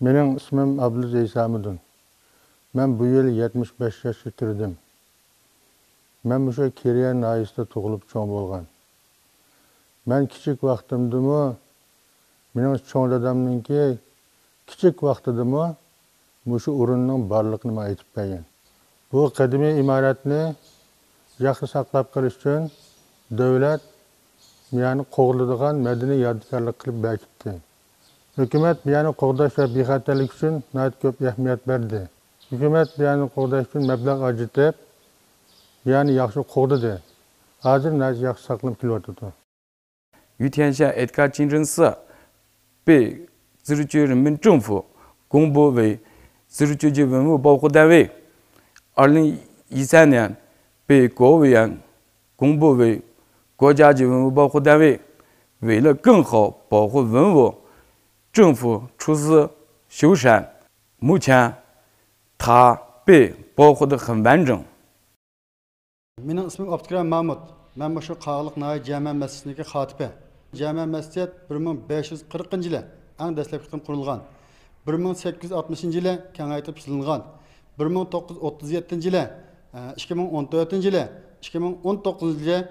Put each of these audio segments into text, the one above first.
Mening ismim Abdulaziz Isamidin. Men bu yil 75 yoshga kirdim. Men o'sha Keriya noyisida tug'ilib cho'ng bo'lgan. Men kichik vaqtimdimi mening cho'ng dadamninki kichik vaqtidimi shu o'rinning borligini men aytib bergan. Bu qadimiy imoratni yaxshi saqlab qolish uchun davlat yani qo'g'iladigan madaniy yodgorlik qilib bekitdi Hukumat buyani qo'g'dash va bexatarlik uchun ko'p ahamiyat berdi. Hukumat buyani qo'g'dash uchun mablag' ajratib, buyani yaxshi qo'g'didi. Hozir yaxshi saqlanib kelyapti. 于天县爱卡清真寺被自治区人民政府公布为自治区级文物保护单位。二零一三年被国务委员公布为国家级文物保护单位。为了更好保护文物， 政府出资修缮，目前它被保护得很完整。Mening ismim Abdukram Mahmud. Men shu Qog'liq noyi jami masjidniki xotibi. Jami masjid 1540 yili eng dastlabki qitim qurilgan. 1860 yili kengaytirib silingan. 1937 yili, 2014 yili, 2019 yili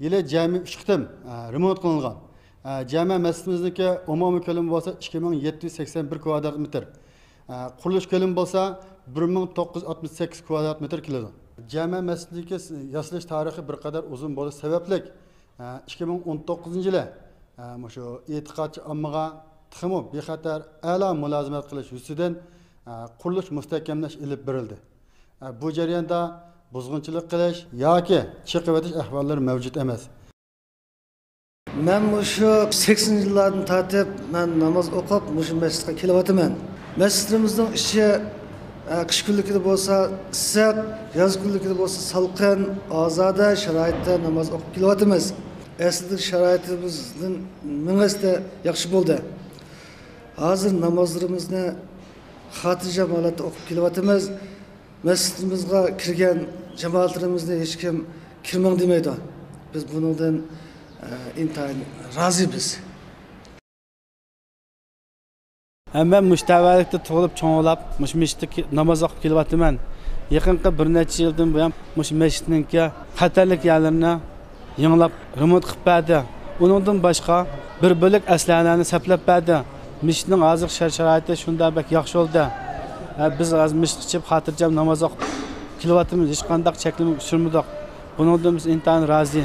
yili jami 3 qitim remont qilingan. Э, jami masjidimizniki umumiy ko'lami bo'lsa ikki ming yetti yuz sakson bir kvadrat metr э, qurilish ko'lami bo'lsa bir ming to'qqiz yuz oltmish sakkiz kvadrat metr keladi. Jami masjidniki yasalish tarixi bir qadar uzun bo'lishi sababli э, ikki ming o'n to'qqizinchi yili shu e'tiqodchi ommaga tiximi bexatar a'lo mulozimat qilish yuzasidan qurilish mustahkamlash ilib berildi bu jarayonda buzg'unchilik qilish yoki chiqib o'tish ahvollari mavjud emas. Man shu saksoninchi yillardan tortib man namoz o'qib shu masjidga kelyapman. Masjidimizning ichi e, qish kunlikida bo'lsa issiq yoz kunlikida bo'lsa salqin ozoda sharoitda namoz o'qib kelyapmiz. Aslida sharoitimizdan mingisda yaxshi bo'ldi. Hozir namozlarimizni xotirjam holatda o'qib kelyapmiz. Masjidimizga kirgan jamoatlarimizni hech kim kirmang demaydi. Biz bundan intayin razıyız. man mushtavalikda tug'ilib cho'ng'lab mush masjidda namoz o'qib kelyaptiman yaqinqi bir necha yildan buyon mush masjidniki xatarlik yerlarini yanglab remont qilib berdi undan boshqa bir bo'lik aslalarni saplab berdi masjidning hozir sharoiti shunday bak yaxshi bo'ldi biz hozir masjidga ichib xotirjam namoz o'qib kelyapmiz hech qanday cheklama tushirmadik bundan biz intayin rozi